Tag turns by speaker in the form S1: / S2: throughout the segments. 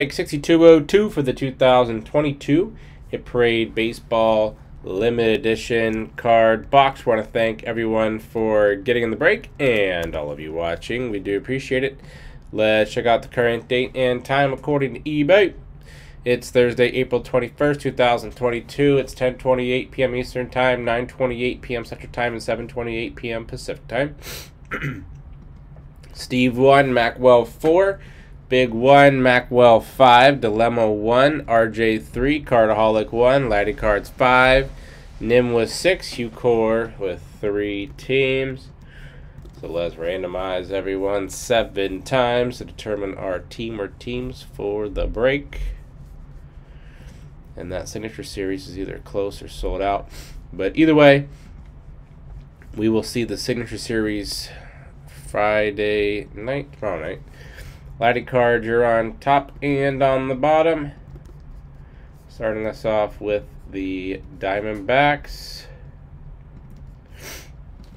S1: 6202 for the 2022 Hit Parade Baseball Limited Edition card box. Want to thank everyone for getting in the break and all of you watching. We do appreciate it. Let's check out the current date and time according to eBay. It's Thursday, April 21st, 2022. It's 10:28 p.m. Eastern Time, 9:28 p.m. Central Time, and 7:28 p.m. Pacific Time. Steve 1, Macwell 4. Big 1, Macwell 5, Dilemma 1, RJ 3, Cardaholic 1, Laddie Cards 5, Nim was 6, Hucor with 3 teams. So let's randomize everyone 7 times to determine our team or teams for the break. And that signature series is either close or sold out. But either way, we will see the signature series Friday night, tomorrow night. Laddie cards, you're on top and on the bottom. Starting us off with the Diamondbacks.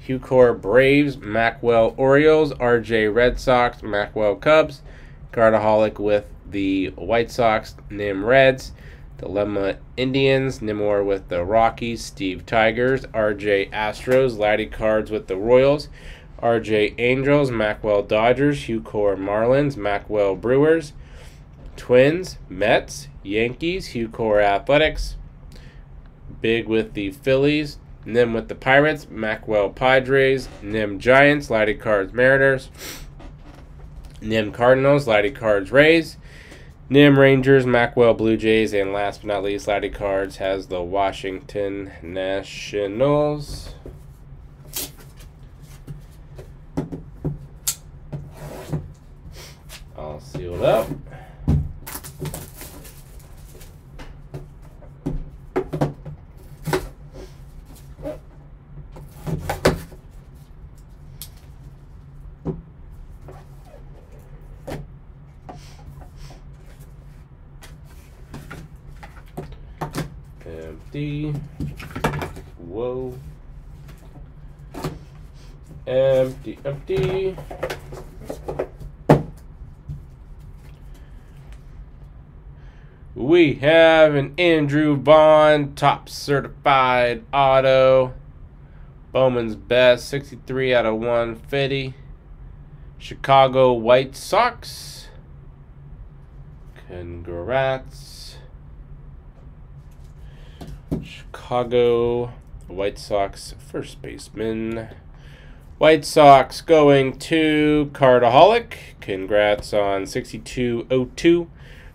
S1: Hucor Braves, Macwell Orioles, RJ Red Sox, Macwell Cubs, Cardaholic with the White Sox, Nim Reds, Dilemma Indians, Nimor with the Rockies, Steve Tigers, RJ Astros, Laddie Cards with the Royals, RJ Angels, Macwell Dodgers, Hucor Marlins, Macwell Brewers, Twins, Mets, Yankees, Hucor Athletics, Big with the Phillies, Nim with the Pirates, Macwell Padres, Nim Giants, Laddie Cards Mariners, Nim Cardinals, Laddie Cards Rays, Nim Rangers, Macwell Blue Jays, and last but not least, Laddie Cards has the Washington Nationals. Sealed up. Empty. Whoa. Empty, empty. We have an Andrew Vaughn, Topps Certified auto. Bowman's best, 63 out of 150. Chicago White Sox. Congrats. Chicago White Sox first baseman. White Sox going to Cardaholic. Congrats on 6202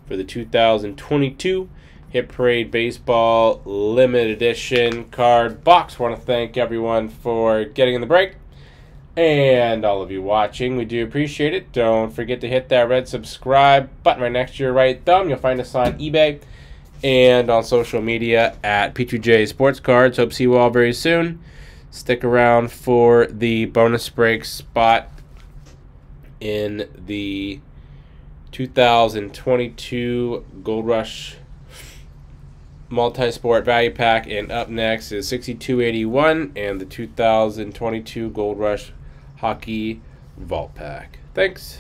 S1: for the 2022 Hit Parade Baseball Limited Edition card box. want to thank everyone for getting in the break and all of you watching. We do appreciate it. Don't forget to hit that red subscribe button right next to your right thumb. You'll find us on eBay and on social media at P2J Sports Cards. Hope to see you all very soon. Stick around for the bonus break spot in the 2022 Gold Rush Multi-Sport Value Pack. And up next is 6281 and the 2022 Gold Rush Hockey Vault Pack. Thanks.